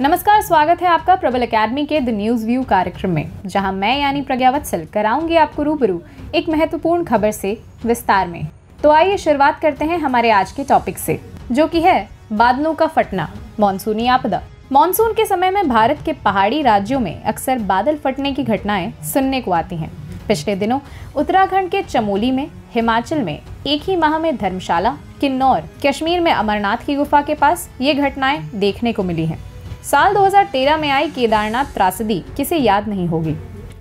नमस्कार, स्वागत है आपका प्रबल एकेडमी के द न्यूज़ व्यू कार्यक्रम में, जहाँ मैं यानी प्रज्ञा वत्सल कराऊँगी आपको रूबरू एक महत्वपूर्ण खबर से विस्तार में। तो आइए शुरुआत करते हैं हमारे आज के टॉपिक से, जो कि है बादलों का फटना मानसूनी आपदा। मानसून के समय में भारत के पहाड़ी राज्यों में अक्सर बादल फटने की घटनाएँ सुनने को आती हैं। पिछले दिनों उत्तराखंड के चमोली में, हिमाचल में एक ही माह में धर्मशाला, किन्नौर, कश्मीर में अमरनाथ की गुफा के पास ये घटनाएँ देखने को मिली हैं। साल 2013 में आई केदारनाथ त्रासदी, किसे याद नहीं होगी?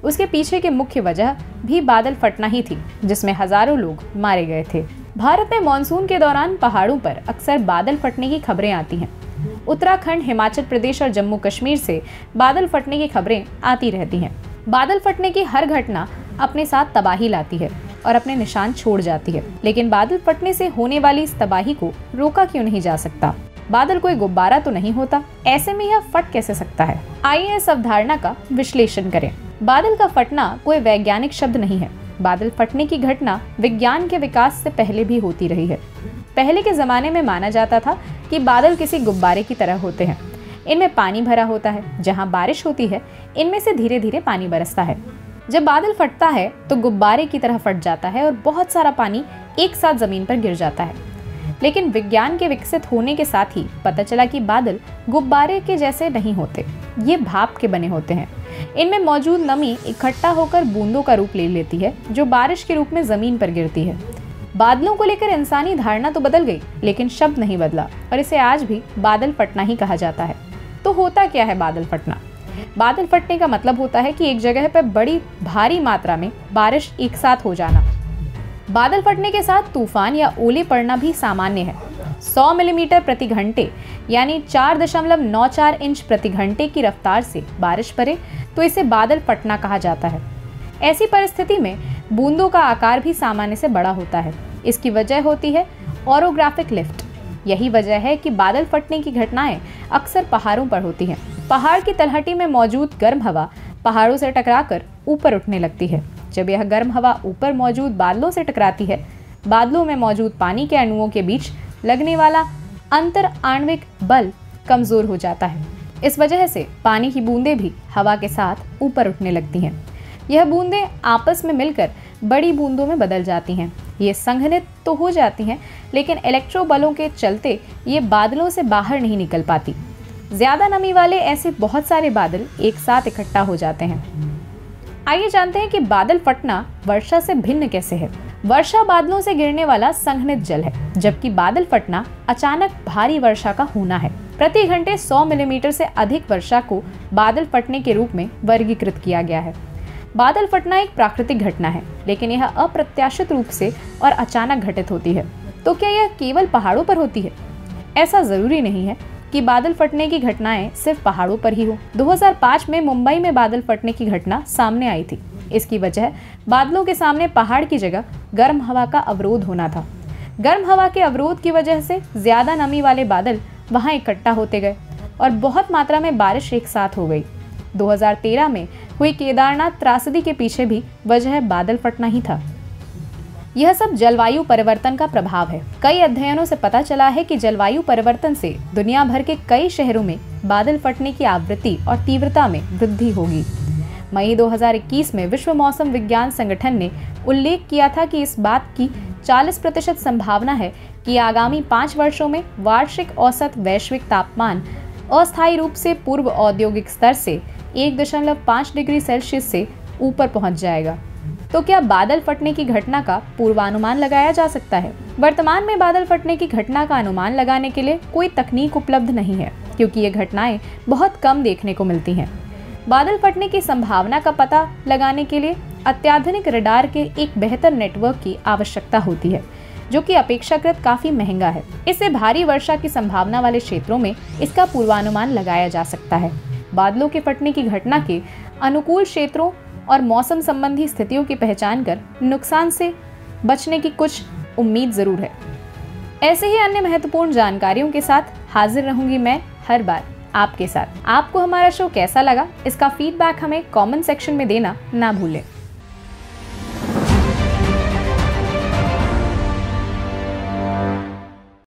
उसके पीछे की मुख्य वजह भी बादल फटना ही थी, जिसमें हज़ारों लोग मारे गए थे। भारत में मानसून के दौरान पहाड़ों पर अक्सर बादल फटने की खबरें आती हैं। उत्तराखंड, हिमाचल प्रदेश और जम्मू कश्मीर से बादल फटने की खबरें आती रहती हैं। बादल फटने की हर घटना अपने साथ तबाही लाती है और अपने निशान छोड़ जाती है, लेकिन बादल फटने से होने वाली इस तबाही को रोका क्यों नहीं जा सकता? बादल कोई गुब्बारा तो नहीं होता। ऐसे में यह फट कैसे सकता है? आइए इस अवधारणा का विश्लेषण करें। बादल का फटना कोई वैज्ञानिक शब्द नहीं है। बादल फटने की घटना विज्ञान के विकास से पहले भी होती रही है। पहले के जमाने में माना जाता था कि बादल किसी गुब्बारे की तरह होते हैं। इनमें पानी भरा होता है। जहाँ बारिश होती है, इनमें से धीरे धीरे पानी बरसता है। जब बादल फटता है तो गुब्बारे की तरह फट जाता है और बहुत सारा पानी एक साथ ज़मीन पर गिर जाता है। लेकिन विज्ञान के विकसित होने के साथ ही पता चला कि बादल गुब्बारे के जैसे नहीं होते, ये भाप के बने होते हैं। इनमें मौजूद नमी इकट्ठा होकर बूंदों का रूप ले लेती है, जो बारिश के रूप में ज़मीन पर गिरती है। बादलों को लेकर इंसानी धारणा तो बदल गई, लेकिन शब्द नहीं बदला, और इसे आज भी बादल फटना ही कहा जाता है। तो होता क्या है बादल फटना? बादल फटने का मतलब होता है कि एक जगह पर बड़ी, भारी मात्रा में बारिश एक साथ हो जाना। बादल फटने के साथ तूफ़ान या ओले पड़ना भी सामान्य है। 100 मिलीमीटर प्रति घंटे, यानी 4.94 इंच प्रति घंटे की रफ्तार से बारिश पड़े तो इसे बादल फटना कहा जाता है। ऐसी परिस्थिति में बूंदों का आकार भी सामान्य से बड़ा होता है। इसकी वजह होती है ऑरोग्राफिक लिफ्ट यही वजह है कि बादल फटने की घटनाएँ अक्सर पहाड़ों पर होती हैं। पहाड़ की तलहटी में मौजूद गर्म हवा पहाड़ों से टकराकर ऊपर उठने लगती है। जब यह गर्म हवा ऊपर मौजूद बादलों से टकराती है, बादलों में मौजूद पानी के अणुओं के बीच लगने वाला अंतर आणविक बल कमज़ोर हो जाता है। इस वजह से पानी की बूंदें भी हवा के साथ ऊपर उठने लगती हैं। यह बूंदें आपस में मिलकर बड़ी बूंदों में बदल जाती हैं। ये संघनित तो हो जाती हैं, लेकिन इलेक्ट्रो बलों के चलते ये बादलों से बाहर नहीं निकल पाती। ज़्यादा नमी वाले ऐसे बहुत सारे बादल एक साथ इकट्ठा हो जाते हैं। आइए जानते हैं कि बादल फटना वर्षा से भिन्न कैसे है। वर्षा बादलों से गिरने वाला संघनित जल है, जबकि बादल फटना अचानक भारी वर्षा का होना है। प्रति घंटे 100 मिलीमीटर से अधिक वर्षा को बादल फटने के रूप में वर्गीकृत किया गया है। बादल फटना एक प्राकृतिक घटना है, लेकिन यह अप्रत्याशित रूप से और अचानक घटित होती है। तो क्या यह केवल पहाड़ों पर होती है? ऐसा ज़रूरी नहीं है। कि बादल फटने की घटनाएँ सिर्फ़ पहाड़ों पर ही हो। 2005 में मुंबई में बादल फटने की घटना सामने आई थी। इसकी वजह, बादलों के सामने पहाड़ की जगह गर्म हवा का अवरोध होना था। गर्म हवा के अवरोध की वजह से ज़्यादा नमी वाले बादल वहाँ इकट्ठा होते गए और बहुत मात्रा में बारिश एक साथ हो गई। 2013 में हुई केदारनाथ त्रासदी के पीछे भी वजह बादल फटना ही था। यह सब जलवायु परिवर्तन का प्रभाव है। कई अध्ययनों से पता चला है कि जलवायु परिवर्तन से दुनिया भर के कई शहरों में बादल फटने की आवृत्ति और तीव्रता में वृद्धि होगी। मई 2021 में विश्व मौसम विज्ञान संगठन ने उल्लेख किया था कि इस बात की 40 प्रतिशत संभावना है कि आगामी पाँच वर्षों में वार्षिक औसत वैश्विक तापमान अस्थायी रूप से पूर्व औद्योगिक स्तर से एक दशमलव पाँच डिग्री सेल्सियस से ऊपर पहुँच जाएगा। तो क्या बादल फटने की घटना का पूर्वानुमान लगाया जा सकता है? वर्तमान में बादल फटने की घटना का अनुमान लगाने के लिए कोई तकनीक उपलब्ध नहीं है, क्योंकि ये घटनाएँ बहुत कम देखने को मिलती हैं। बादल फटने की संभावना का पता लगाने के लिए अत्याधुनिक रडार के एक बेहतर नेटवर्क की आवश्यकता होती है, जो कि अपेक्षाकृत काफ़ी महँगा है। इससे भारी वर्षा की संभावना वाले क्षेत्रों में इसका पूर्वानुमान लगाया जा सकता है। बादलों के फटने की घटना के अनुकूल क्षेत्रों और मौसम संबंधी स्थितियों की पहचान कर नुकसान से बचने की कुछ उम्मीद ज़रूर है। ऐसे ही अन्य महत्वपूर्ण जानकारियों के साथ हाजिर रहूँगी मैं हर बार आपके साथ। आपको हमारा शो कैसा लगा, इसका फीडबैक हमें कमेंट सेक्शन में देना ना भूलें।